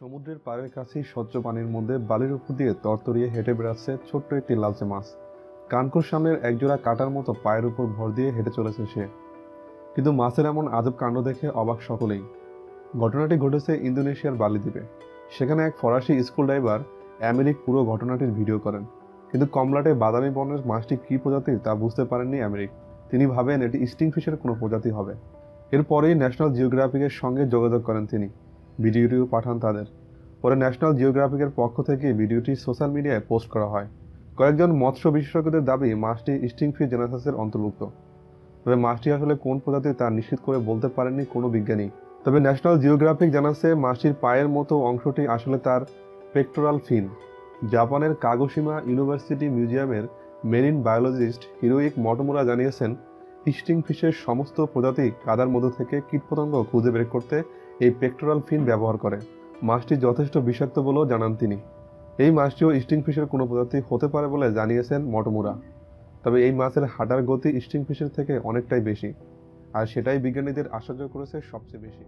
সমুদ্রের পাড়ের কাছেই স্বচ্ছ পানির মধ্যে বালির উপর দিয়ে তরতরিয়ে হেঁটে বেড়াচ্ছে ছোট্ট একটি লালচে মাছ। কানকুর সামনের একজোড়া কাটার মতো পায়ের উপর ভর দিয়ে হেঁটে চলেছে সে। কিন্তু মাছের এমন আজব কাণ্ড দেখে অবাক সকলেই। ঘটনাটি ঘটেছে ইন্দোনেশিয়ার বালি দ্বীপে সেখানে এক ফরাসি স্কুল ড্রাইভার আমেরিক পুরো ঘটনাটির ভিডিও করেন। কিন্তু কমলাটে বাদামি বর্ণের মাছটি কী প্রজাতির তা বুঝতে পারেননি আমেরিক তিনি ভাবেন এটি স্টিং ফিশের কোনো প্রজাতি হবে। এরপরেই ন্যাশনাল জিওগ্রাফিকের সঙ্গে যোগাযোগ করেন তিনি। ভিডিওটিও পাঠান তাদের। পরে ন্যাশনাল জিওগ্রাফিকের পক্ষ থেকে ভিডিওটি সোশ্যাল মিডিয়ায় পোস্ট করা হয়। কয়েকজন মৎস্য বিশেষজ্ঞদের দাবি, মাছটি স্টিং ফিশ জেনাসাসের অন্তর্ভুক্ত। তবে মাছটি আসলে কোন প্রজাতির তা নিশ্চিত করে বলতে পারেননি কোনো বিজ্ঞানী। তবে ন্যাশনাল জিওগ্রাফিক জানাচ্ছে, মাছটির পায়ের মতো অংশটি আসলে তার পেক্টোরাল ফিন জাপানের কাগোশিমা ইউনিভার্সিটি মিউজিয়ামের মেরিন বায়োলজিস্ট হিরোইক মটোমুরা জানিয়েছেন স্টিং ফিশের সমস্ত প্রজাতি কাদার মধ্য থেকে কীটপতঙ্গ খুঁজে বের করতে এই পেক্টোরাল ফিন ব্যবহার করে। মাছটি যথেষ্ট বিষাক্ত বলেও জানান তিনি। এই মাছটিও স্টিং ফিশের কোনো প্রজাতি হতে পারে বলে জানিয়েছেন মটমুরা। তবে এই মাছের হাঁটার গতি স্টিং ফিশের থেকে অনেকটাই বেশি, আর সেটাই বিজ্ঞানীদের আশ্চর্য করেছে সবচেয়ে বেশি।